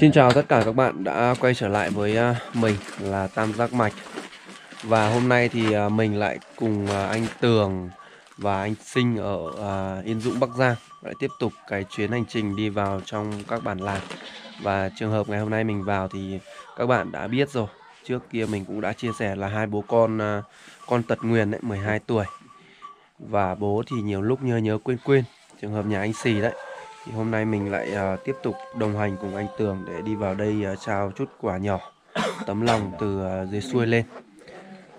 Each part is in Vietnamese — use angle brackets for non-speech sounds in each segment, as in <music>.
Xin chào tất cả các bạn đã quay trở lại với à, mình là Tam Giác Mạch. Và hôm nay thì à, mình lại cùng à, anh Tường và anh Sinh ở Yên Dũng, Bắc Giang Lại tiếp tục cái chuyến hành trình đi vào trong các bản làng. Và trường hợp ngày hôm nay mình vào thì các bạn đã biết rồi. Trước kia mình cũng đã chia sẻ là hai bố con con tật nguyền đấy 12 tuổi. Và bố thì nhiều lúc nhớ nhớ quên quên. Trường hợp nhà anh Xì đấy thì hôm nay mình lại à, tiếp tục đồng hành cùng anh Tường để đi vào đây à, trao chút quả nhỏ <coughs> tấm lòng từ à, dưới xuôi lên.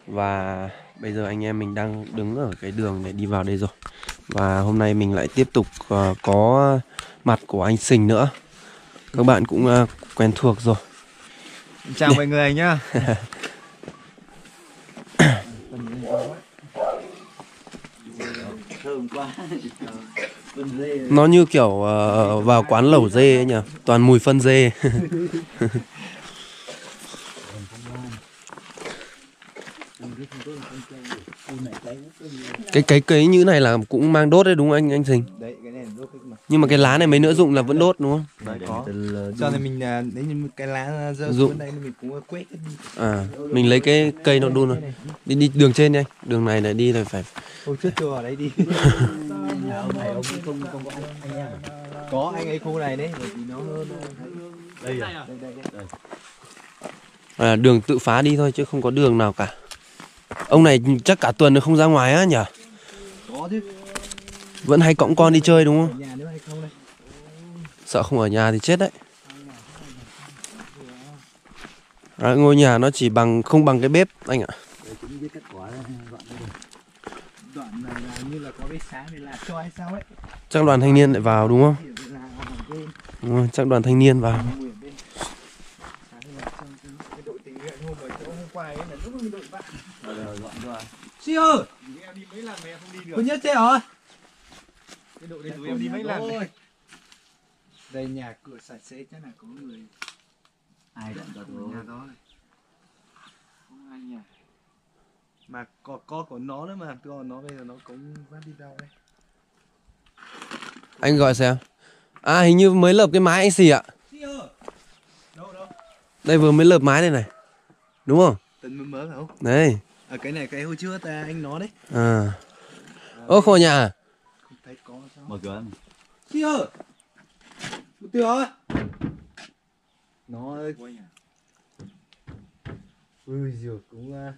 Và bây giờ anh em mình đang đứng ở cái đường để đi vào đây rồi. Và hôm nay mình lại tiếp tục à, có mặt của anh Sình nữa. Các bạn cũng à, quen thuộc rồi. Chào mọi người nhá. <laughs> <laughs> nó như kiểu uh, vào quán lẩu dê ấy nhỉ toàn mùi phân dê <laughs> cái cái cái như này là cũng mang đốt đấy đúng không anh anh Thình? Đấy, cái này đốt mà nhưng mà cái lá này mấy nữa dụng là vẫn đốt đúng không Đấy có. Cho nên mình à, đấy như cái lá rơi Dụng. xuống đây mình cũng quét đi. à mình lấy cái cây nó đun rồi đi đi đường trên đi anh đường này là đi là phải Hồi trước chưa ở đấy đi. Có anh ấy khu này đấy, bởi vì nó đây à? Đây đây đây. à, đường tự phá đi thôi chứ không có đường nào cả ông này chắc cả tuần nó không ra ngoài á nhỉ Có chứ vẫn hay cõng con đi chơi đúng không sợ không ở nhà thì chết đấy à, ngôi nhà nó chỉ bằng không bằng cái bếp anh ạ chắc đoàn thanh niên lại vào đúng không đúng rồi, chắc đoàn thanh niên vào nguyện bên. Sáng này rồi. Chị ơi! Cái đội đấy tụi em đi mấy lần rồi. Đây nhà cửa sạch sẽ chắc là có người ai dặn cho tôi nhà đó này. Không ai nhà. Mà có có của nó nữa mà, con nó bây giờ nó cũng vắt đi đâu đây. anh gọi xem à hình như mới lợp cái mái anh xì ạ Chị ơi! Đâu đâu? đây vừa mới lợp mái đây này đúng không Tấn mới mới phải không? đấy À cái này cái hồi trước ta anh nó đấy. à ơ không ở nhà à? Không thấy có. Mở cửa mà. Chị ơi! Một ơi! Nó ơi. Ui giời, cũng uh,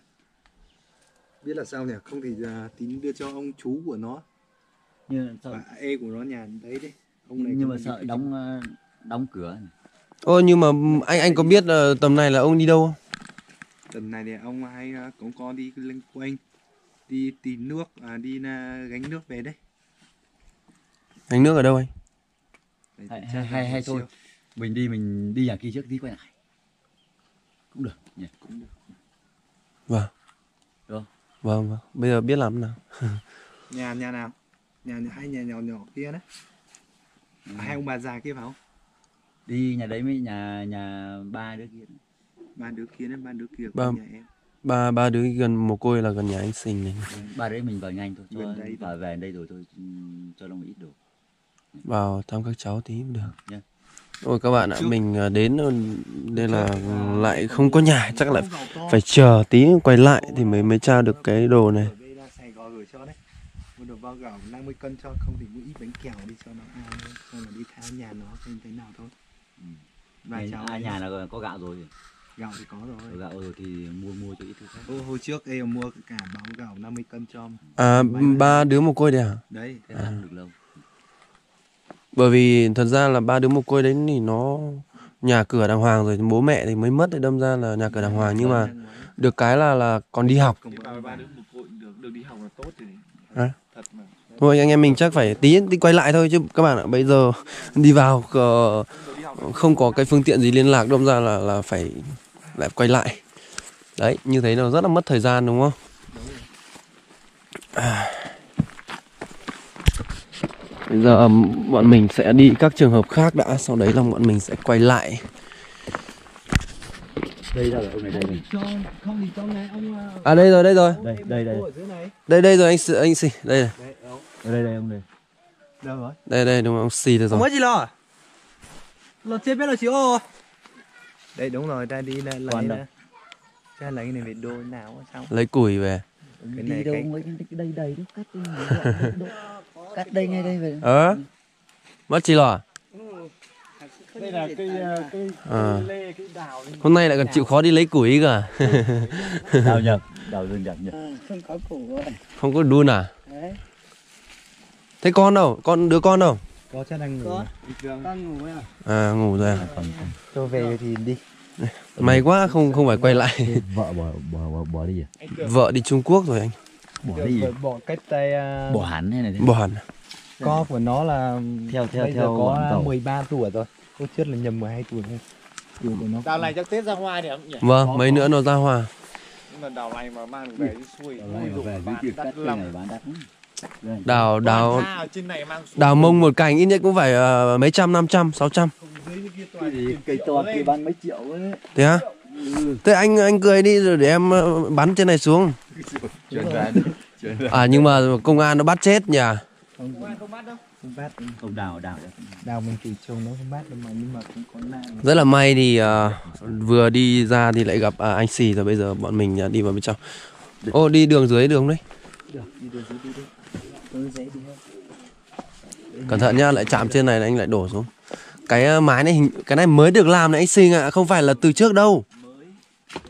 biết là sao nhỉ? Không thì uh, tín đưa cho ông chú của nó nhưng sợ và e của nó nhà đấy đấy. Ông này nhưng mà sợ đóng ờ, đóng cửa này. Ô nhưng mà anh anh có biết là tầm này là ông đi đâu không? Tầm này thì ông hay uh, cũng có đi lên quanh đi tìm nước à đi uh, gánh nước về đấy. Gánh nước ở đâu anh? Hay hay, hay, hay thôi mình đi mình đi nhà kia trước tí quay lại cũng được nhỉ Cũng được. Vâng. Được. Vâng vâng. Bây giờ biết làm nào. <laughs> Nhà nhà nào? Nhà hai nhà nhỏ nhỏ kia đấy. Ừ. À, hai ông bà già kia phải không? đi nhà đấy với nhà nhà ba đứa kia Ba đứa kia đấy, ba đứa kia Ba- của nhà em. Ba ba đứa gần mồ côi là gần nhà anh Sình này. ba đấy mình vào nhanh thôi cho Gần đây vào về đây rồi thôi cho nó một ít đồ Vào thăm các cháu tí cũng được. Nhá. Ôi các bạn ạ, mình à, đến đây là lại không có nhà, chắc là phải chờ tí quay lại thì mới mới trao được cái đồ này. Ở đây là Sài Gòn gửi cho đấy. Mua được bao gạo 50 cân cho không thì mua ít bánh kẹo đi cho nó ăn thôi. Xong là đi theo nhà nó xem thế nào thôi. Ừ. Và cháu à, nhà là có gạo rồi gạo thì có rồi. gạo rồi thì mua mua cho ít thứ khác Ô, hồi trước em mua cả bao gạo 50 cân cho À ba đứa mồ côi đấy à? đấy. thế là được lâu Bởi vì thật ra là ba đứa mồ côi đấy thì nó nhà cửa đàng hoàng rồi, bố mẹ thì mới mất thì đâm ra là nhà cửa đàng hoàng. Nhưng mà được cái là là còn đi học. Một mà. Thôi anh em mình chắc phải tí tí quay lại thôi chứ các bạn ạ. Bây giờ đi vào không có cái phương tiện gì liên lạc đâm ra là là phải lại quay lại. Đấy như thế nó rất là mất thời gian đúng không? À. bây giờ ừm, bọn mình sẽ đi các trường hợp khác đã sau đấy là bọn mình sẽ quay lại. Đây là ông này đây này. Ông à đây rồi đây rồi. đây đây đây. ở dưới này. đây đây rồi anh anh xì đây này. Đây đây ông này. Đâu rồi? đây đây đúng không? Ông xì đây rồi. Gì lo? Lột trên biết là chị ô. Đây đúng rồi, ra đi là lấy Ra lấy cái này về đô nào xong. Lấy củi về. Cái đi này đâu cái- mấy cái đây đầy đó cắt đi. <laughs> cắt đây ngay đây vậy. Ờ? Mất chi lò Đây là cây, ờ, cây à. lê, cây đào lên. Hôm nay lại còn chịu khó đi lấy củi cả <laughs> đào nhập đào đơn giản nhập không có củ rồi. Không có đun à? Đấy. Thế con đâu? Con đứa con đâu? Có chắc đang ngủ Có. con ngủ à? À ngủ rồi à? Còn Cho về thì đi. May quá không không phải quay lại. Vợ bỏ bỏ bỏ, bỏ đi à? Vợ đi Trung Quốc rồi anh bỏ đi à? Bỏ cách tay à, bỏ hẳn hay là thế? Bỏ hẳn Con của nó là Theo- theo- Bây giờ theo có bọn cậu. 13 tuổi rồi Cô trước là nhầm 12 tuổi thôi. Tuổi của nó. Đào này chắc Tết ra hoa nhỉ? vâng mấy nữa nó ra hoa. Nhưng mà đào này mà mang về xuôi về đắt cắt cây lắm. này bán đắt lắm. Đây. đào đào đào mông một cành ít nhất cũng phải ờ, mấy trăm năm trăm sáu trăm. Cái gì? cây to kia bán mấy triệu ấy. Thế á? Thế anh anh cười đi rồi để em ờ, bắn trên này xuống chuyển ra à nhưng mà công an nó bắt chết nhỉ? Không ai không bắt đâu. Không bát không đào đào Đào mình chỉ trồng nó không bát đâu mà Nhưng mà cũng có nan rất là may thì ờ, vừa đi ra thì lại gặp à, anh xì rồi bây giờ bọn mình ờ, đi vào bên trong. Ô đi đường dưới đường đấy. Tôi dễ đi hơn cẩn thận nhá lại chạm trên này là anh lại đổ xuống. Cái ờ, mái này hình cái này mới được làm này anh xinh ạ không phải là từ trước đâu.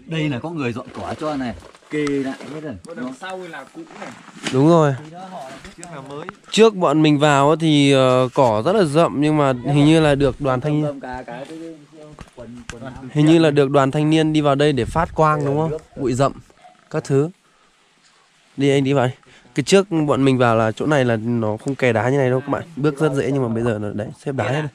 Đây là có người dọn cỏ cho này kê lại hết rồi. Đằng sau là cũ này. Đúng rồi. Trước là mới? Trước bọn mình vào á thì ờ, cỏ rất là rậm nhưng mà hình như là được đoàn thanh Cầm cả cái cái quần quần áo. Hình như là được đoàn thanh niên đi vào đây để phát quang đúng không? bụi rậm các thứ. Đi anh đi vào đi. Cái trước bọn mình vào là chỗ này là nó không kè đá như này đâu các bạn. Bước rất dễ nhưng mà bây giờ là đấy xếp đá hết rồi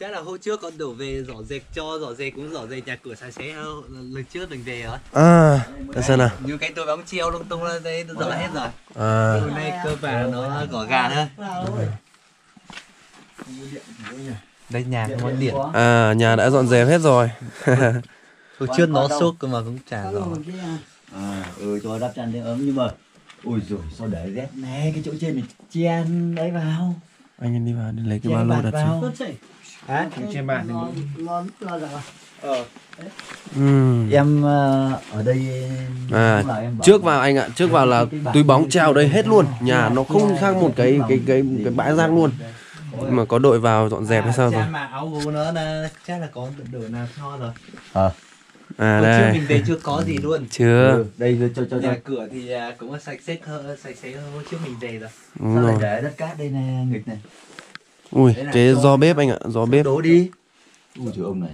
Chắc là hôm trước con đổ về giỏ dệt cho giỏ dệt cũng giỏ dệt nhà cửa sạch sẽ hơn lần trước mình về rồi à để xem nào? Như cái tôi bóng treo lung tung lên đây giỏ hết rồi. À. Hôm nay cơ bản nó gõ gàng hơn đây nhà không có điện. À nhà đã dọn dẹp hết rồi. <laughs> Hồi trước nó sốt cơ mà cũng chả rõ. À, ừ cho đắp chăn thêm ấm nhưng mà ôi rồi sao để rét này cái chỗ trên này chen đấy vào. Anh đi vào đi lấy cái ba lô đặt xuống hả? Trên bàn thì lo lo rồi Ờ. Ừ. em ờ, ở đây À, em trước vào anh ạ trước vào là túi bóng treo đây hết luôn. nhà nó không sang một cái cái cái cái bãi rác luôn. mà có đội vào dọn dẹp hay sao rồi? mà áo gấu nó là chắc là có đỡ nào cho rồi. Ờ, à trước đây. mình về chưa có gì luôn. <laughs> Chưa. Ừ, đây cho cho cho. Nhà cửa thì à, cũng sạch sẽ hơn sạch sẽ hơn trước mình về rồi. Đúng sao lại rồi. để đất cát đây này nghịch này ui cái gió bếp anh ạ gió bếp. đổ đi. Ui trời ông này.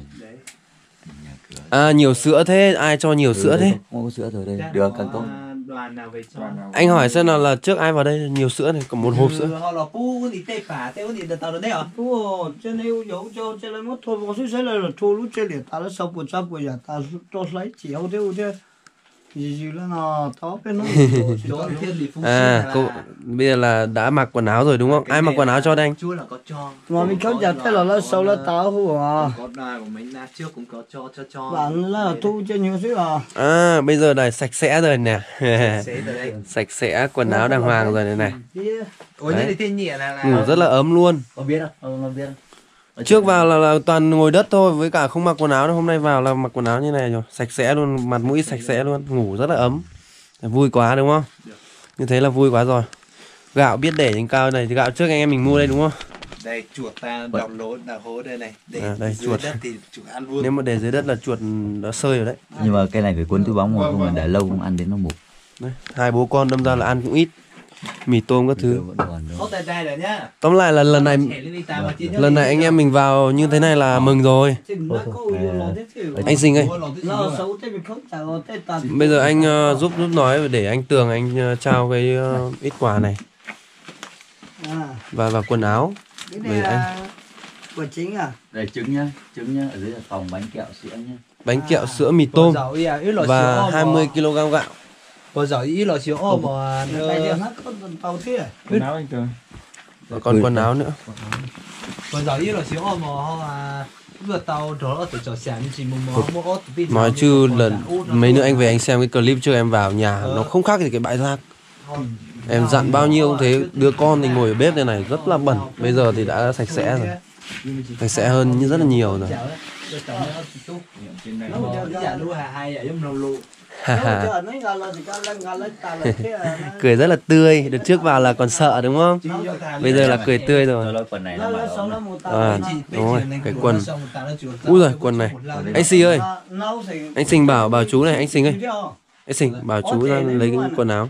Nhà cửa. À nhiều sữa thế ai cho nhiều Ừ, sữa thế? không- có sữa rồi đây. Được càng tốt. Đoàn nào về cho Đoàn nào anh hỏi xem nào là trước ai vào đây nhiều sữa này có một hộp sữa <laughs> à cô bây giờ là đã mặc quần áo rồi đúng không? Ai mặc quần áo cho đây anh? Chúa là có cho. Mà mình không giả thế là nó sâu là có cho cho cho. Bạn là thu trên nhiều thứ à? À bây giờ này sạch sẽ rồi nè. Sẽ từ đây. <laughs> Sạch sẽ quần áo đàng hoàng rồi này này. Là ngủ rất là ấm luôn. Có biết không? Biết trước vào là, là toàn ngồi đất thôi với cả không mặc quần áo đâu. Hôm nay vào là mặc quần áo như này rồi. Sạch sẽ luôn mặt mũi sạch sẽ luôn. Ngủ rất là ấm. Vui quá đúng không? Như thế là vui quá rồi. Gạo biết để trên cao này thì gạo trước anh em mình mua đây đúng không? Đây chuột ta đọc lỗ là hố đây này. Để À, đây, dưới chuột. đất thì chuột ăn luôn. Nếu mà để dưới đất là chuột nó sơi rồi đấy. Nhưng mà cái này phải cuốn túi bóng mà không là để lâu không ăn đến nó mục. Đấy, hai bố con đâm ra là ăn cũng ít mì tôm các thứ. Tóm lại là lần này lần này anh em mình vào như thế này là mừng rồi. Anh sinh ơi. Bây giờ anh ờ, giúp giúp nói để anh tường anh ờ, trao cái ờ, ít quà này. À. Và và quần áo. Này là của chính à? Đây trứng nhá trứng nhá ở dưới là phòng bánh kẹo sữa nhá. Bánh kẹo sữa mì tôm. À, và xíu 20 kg gạo Có dầu ý lò xíu ô mà vì nó có tàu thế à? Quần áo anh Tường. Và còn quần áo nữa. Có dầu ý lò xíu ô mà à vừa tàu đó thì cho sáng chỉ mùng mò mua ô thì nói chứ lần mấy nữa anh về anh xem cái clip trước em vào nhà nó không khác gì cái bãi rác. Em dặn bao nhiêu cũng thế đứa con thì ngồi ở bếp này này rất là bẩn. Bây giờ thì đã sạch sẽ rồi. Sạch sẽ hơn như rất là nhiều rồi Ha <laughs> ha. À, <laughs> cười rất là tươi đợt trước vào là còn sợ đúng không? Bây giờ là cười tươi rồi. Rồi rồi À, đúng rồi cái quần. Úi giời, quần này. anh xì ơi. Anh sinh bảo bảo chú này anh sinh ơi. Anh sinh bảo chú ra lấy cái quần áo.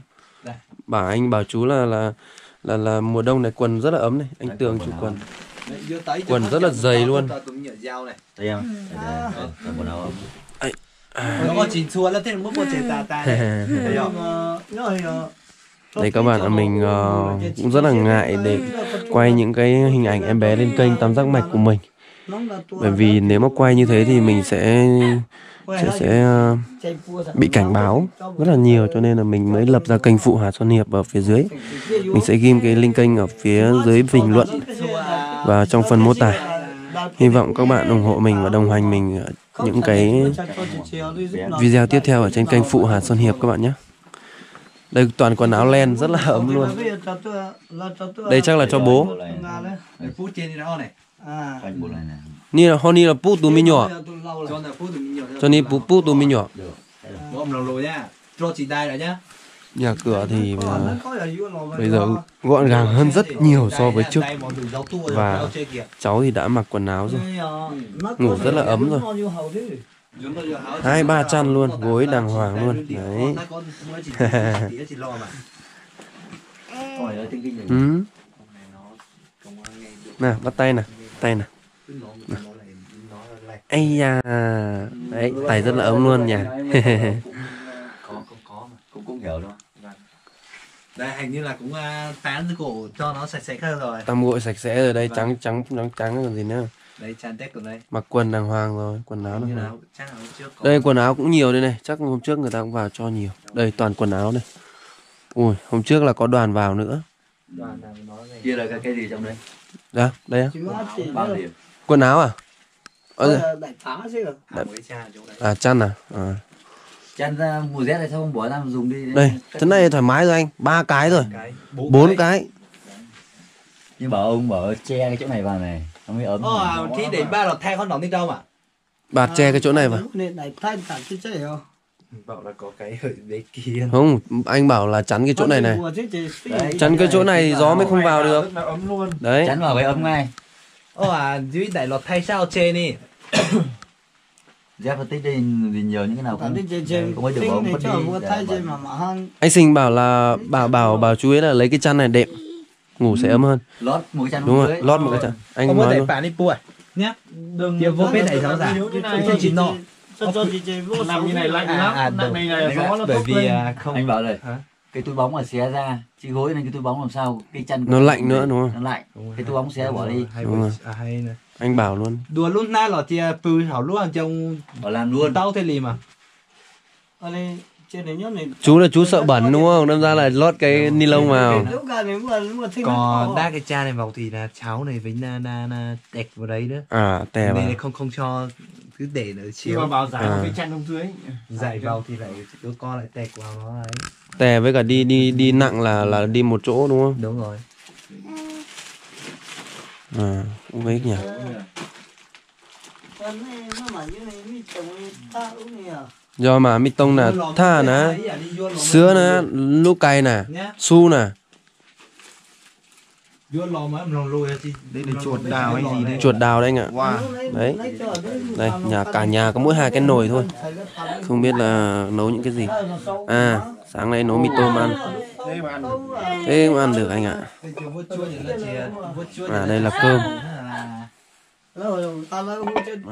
Bảo anh bảo chú là là là là mùa đông này quần rất là ấm này. Anh tường chú quần. Quần rất là dày luôn. thấy không À. Đây, quần áo ấm. Nó chín chua là thế <laughs> nó mất chế đấy. Nó thì, ờ, Đây các bạn, mình, ờ, cũng rất là ngại để quay những cái hình ảnh em bé lên kênh tam giác mạch của mình. Bởi vì nếu mà quay như thế thì mình sẽ sẽ sẽ ờ, bị cảnh báo rất là nhiều cho nên là mình mới lập ra kênh phụ Hà Xuân Hiệp ở phía dưới. Mình sẽ ghim cái link kênh ở phía dưới bình luận và trong phần mô tả hy vọng các bạn ủng hộ mình và đồng hành mình ở những cái video tiếp theo ở trên kênh phụ Hà Xuân Hiệp các bạn nhé. Đây, toàn quần áo len rất là ấm luôn. Đây chắc là cho bố. Ni là Honey là pu tu mi nhỏ. Cho ni pu pu tu mi nhỏ. Bố ông lòng lồi nhá. cho chị tay rồi nhá nhà cửa thì bây giờ, gọn gàng hơn rất nhiều so với trước. Và cháu thì đã mặc quần áo rồi. Ngủ rất là ấm rồi. hai ba chăn luôn gối đàng hoàng luôn. Đấy. <laughs> ừ. nào bắt tay nào tay nào. Ây da. Đấy tay rất là ấm luôn nha. Có cũng có mà. Cũng cũng hiểu đó đây hình như là cũng à, tán cái cổ cho nó sạch sẽ hơn rồi. Tăm gội sạch sẽ rồi đây trắng trắng trắng trắng còn gì nữa. Đây chan tết của đây. Mặc quần đàng hoàng rồi quần áo đàng hoàng. là hôm trước có đây quần áo cũng nhiều đây này chắc hôm trước người ta cũng vào cho nhiều. Đây toàn quần áo này. Ui hôm trước là có đoàn vào nữa. Đoàn nào nói này kia là cái, gì trong đây? Đó đây á. Quần áo à? Ờ, đại phá chứ. À à chăn à, à. Chăn ra mùa rét này sao không bỏ ra mà dùng đi? Đây chân này thoải mái rồi anh ba cái rồi. bốn cái. nhưng bảo ông bảo che cái chỗ này vào này nó mới ấm ờ thì để ba là thay con nóng đi đâu mà bạt che cái chỗ này vào. Nên đại thay cả chứ chứ hiểu. Bảo là có cái ở bên kia. Không anh bảo là chắn cái chỗ này này. Đấy. chắn cái chỗ này gió mới không vào được. đấy. Chắn vào phải ấm ngay. Ờ à dưới đại lọt thay sao chê đi <coughs> tích nhiều những cái nào cũng cũng được đi anh sinh bảo là bảo bảo bảo chú ấy là lấy cái chăn này đệm ngủ sẽ ấm hơn lót một cái chăn đúng rồi lót một cái chăn anh không có nói để luôn bạn đi bùa nhá đừng vô bên này sao giả? cho chín nọ. chị Nằm như này lạnh À, lắm à, đúng. này này gió nó bởi vì à, không anh bảo rồi cái túi bóng mà xé ra chiếc gối này cái túi bóng làm sao cái chân Nó lạnh nữa, đúng không? nó lạnh cái túi bóng xé bỏ đi hay Đúng rồi. À anh bảo luôn. Đùa luôn na lọ chia pư hảo luôn trong bỏ làm luôn. tao thế lì mà. Ở đây chú là chú sợ bẩn đúng không? Đâm ra là lót cái ni lông vào. Còn đa cái cha này vào thì là cháu này với na na na tẹt vào đấy nữa. À tè vào. nên không không cho cứ để nó chiếu. mà vào giải À. cái chăn hôm dưới. Giải vào thì lại đứa con lại tẹt vào nó ấy. Tè với cả đi đi đi nặng là là đi một chỗ đúng không? Đúng rồi à cũng mấy nhỉ do mà mi tông là tha nè sữa nè lúc cay nè su nè Đây là chuột đào hay gì đây? chuột đào đây anh ạ Wow Đấy. Đây, nhà cả nhà có mỗi hai cái nồi thôi. không biết là nấu những cái gì à sáng nay nấu mì tôm ăn. Đây mà ăn được anh ạ. À đây là cơm.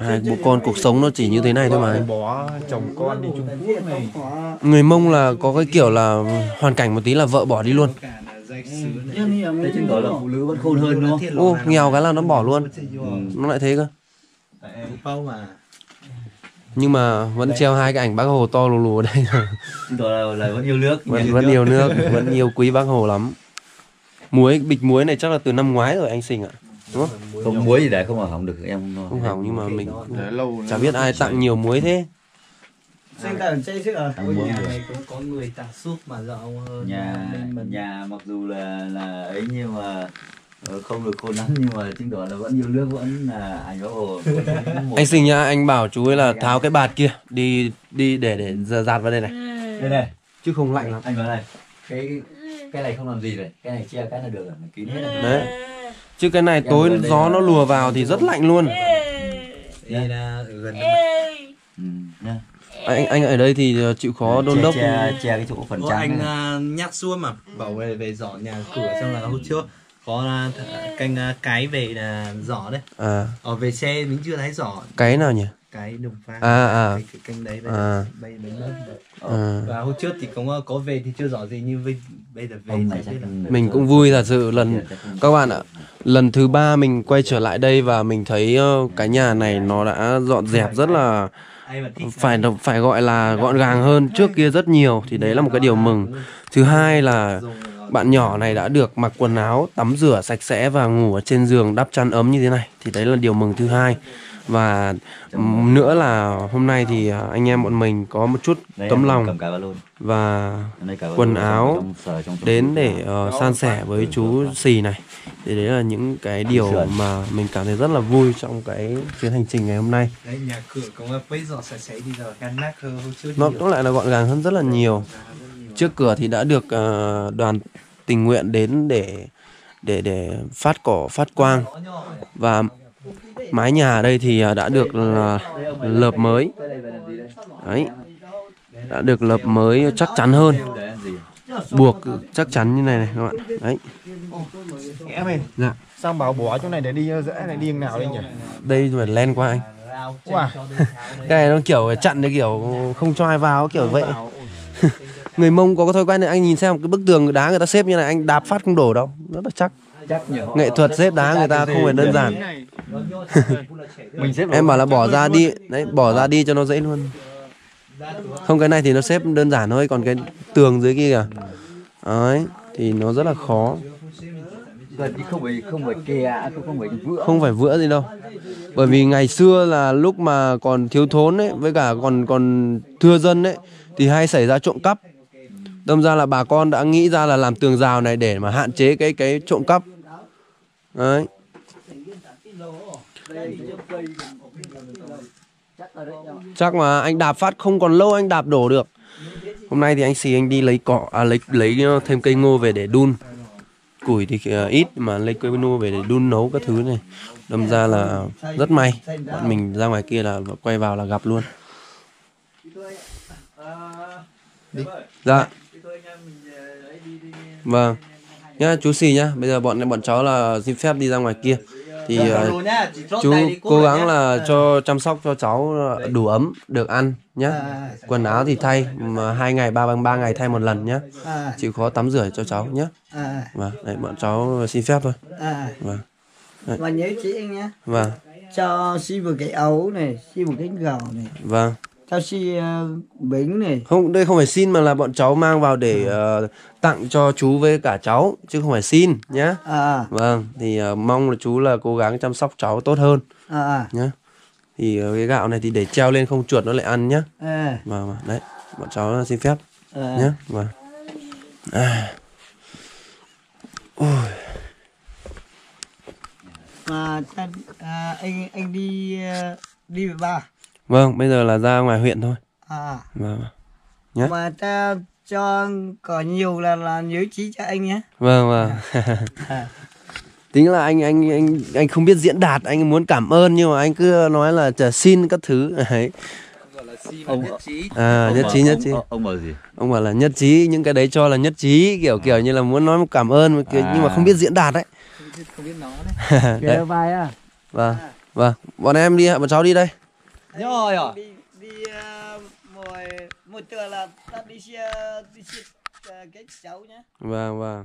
Hai bố con cuộc sống nó chỉ như thế này thôi mà. Bỏ chồng con đi Trung Quốc này người mông là có cái kiểu là hoàn cảnh một tí là vợ bỏ đi luôn. Là thế chứng tỏ là phụ nữ vẫn khôn hơn đúng không ô, nghèo cái là nó bỏ luôn. Nó lại thế cơ. bao mà nhưng mà vẫn treo hai cái ảnh bác hồ to lù lù ở đây tỏ <laughs> là, là vẫn yêu nước vẫn vẫn nhiều nước. vẫn yêu quý bác hồ lắm. Muối bịch muối này chắc là từ năm ngoái rồi anh sinh ạ. Đúng không? Không muối gì để không mà hỏng được em. Không hỏng nhưng mà mình chả biết ai tặng nhiều muối thế. Sinh ta chơi chứ muối. Nhà này cũng có người tặng súp mà giàu hơn nhà Mình- mình- nhà mặc dù là là ấy nhưng mà Ờ, không được khô lắm nhưng mà chứng tỏ là vẫn yêu nước vẫn là ảnh bác hồ. <laughs> Anh sinh nhá anh bảo chú ấy là tháo cái bạt kia đi đi để để giờ giạt vào đây này. Đây này. Chứ không lạnh lắm. Anh vào đây cái cái này không làm gì này cái này che cái là được rồi kín hết rồi. Đấy. Chứ cái này tối gió nó lùa vào thì rất lạnh luôn. Là gần ừ, nhá. Anh anh ở đây thì ờ, chịu khó đôn che, đốc. che, che cái chỗ phần Có trắng anh này. à, nhắc xuông mà bảo về về giỏ nhà cửa xong là hôm trước có à, th- canh à, cái về là giỏ đấy. À. Ở về xe mình chưa thấy giỏ. Cái nào nhỉ? Cái đồng pha. À, à. cái, cái canh đấy bây À. bánh đất à. và hôm trước thì có có về thì chưa rõ gì nhưng bây, bây giờ về biết là mình cũng vui thật sự. Lần các bạn ạ lần thứ ba mình quay trở lại đây và mình thấy ờ, cái nhà này nó đã dọn dẹp rất là phải phải gọi là gọn gàng hơn. Trước kia rất nhiều thì đấy là một cái điều mừng. Thứ hai là bạn nhỏ này đã được mặc quần áo tắm rửa sạch sẽ và ngủ ở trên giường đắp chăn ấm như thế này. Thì đấy là điều mừng thứ hai. Và nữa là hôm nay thì à, anh em bọn mình có một chút tấm lòng và quần áo đến để ờ, san sẻ với chú xì này. Thì đấy là những cái điều mà mình cảm thấy rất là vui trong cái chuyến hành trình ngày hôm nay. Nó cũng lại là gọn gàng hơn rất là nhiều trước cửa thì đã được ờ, đoàn tình nguyện đến để để để phát cỏ phát quang. Và mái nhà ở đây thì ờ, đã được là lợp mới. Đấy đã được lợp mới chắc chắn hơn. Buộc chắc chắn như này này các bạn. Đấy. Em ơi, dạ. Sao bảo bỏ chỗ này để đi rẽ này đi nào đây nhỉ? đây phải len qua anh. Wow. <laughs> cái này nó kiểu chặn cái kiểu không cho ai vào kiểu vậy người mông có cái thói quen này anh nhìn xem cái bức tường đá người ta xếp như này anh đạp phát không đổ đâu rất là chắc. Nghệ thuật xếp đá người ta không phải đơn giản. <laughs> Mình xếp em bảo là bỏ ra đi đấy bỏ ra đi cho nó dễ luôn. Không cái này thì nó xếp đơn giản thôi còn cái tường dưới kia kìa. Đấy thì nó rất là khó. Gần như không phải không phải kè không không phải vữa. Không phải vữa gì đâu. Bởi vì ngày xưa là lúc mà còn thiếu thốn ấy với cả còn còn thưa dân ấy thì hay xảy ra trộm cắp đâm ra là bà con đã nghĩ ra là làm tường rào này để mà hạn chế cái cái trộm cắp. Đấy. Chắc mà anh đạp phát không còn lâu anh đạp đổ được. Hôm nay thì anh xì anh đi lấy cỏ à lấy lấy ờ, thêm cây ngô về để đun. Củi thì ờ, ít mà lấy cây ngô về để đun nấu các thứ này. Đâm ra là rất may, bọn mình ra ngoài kia là quay vào là gặp luôn. Dạ vâng. Nhá chú xì nhá bây giờ bọn bọn cháu là xin phép đi ra ngoài kia. Thì ờ, chú cố gắng là cho chăm sóc cho cháu đủ ấm được ăn nhá. Quần áo thì thay mà hai ngày ba ba ngày thay một lần nhá. À. Chịu khó tắm rửa cho cháu nhá. À. Vâng đấy bọn cháu xin phép thôi. À. Vâng. Và nhớ chị anh nhé vâng. Cho xin một cái ấu này xin một cái gạo này. Vâng cho xin uh, bánh này. Không đây không phải xin mà là bọn cháu mang vào để ờ, tặng cho chú với cả cháu chứ không phải xin nhá. À vâng thì ờ, mong là chú là cố gắng chăm sóc cháu tốt hơn à à. nhá. Thì ờ, cái gạo này thì để treo lên không chuột nó lại ăn nhá. À. Vâng vâng đấy bọn cháu xin phép à. nhá vâng. À. Ôi, mà cha, à, anh anh đi ờ, đi với ba vâng bây giờ là ra ngoài huyện thôi. À. Vâng. Vâng. Nhá. mà ta cho có nhiều là là nhớ chí cho anh nhé vâng vâng. À. <laughs> tính là anh anh anh anh không biết diễn đạt anh muốn cảm ơn nhưng mà anh cứ nói là chờ xin các thứ. <laughs> Đấy. Ông à ông nhất trí nhất trí. ông, ông bảo gì? Ông bảo là nhất trí những cái đấy cho là nhất trí kiểu kiểu như là muốn nói một cảm ơn kiểu, nhưng mà À. không biết diễn đạt đấy. Không biết nó đấy. <laughs> Đấy. Vai à. Vâng vâng. Bọn em đi bọn cháu đi đây rồi rồi đi đi uh, mỗi mỗi tuần là ta đi xe đi xe uh, cái cháu nhé vâng vâng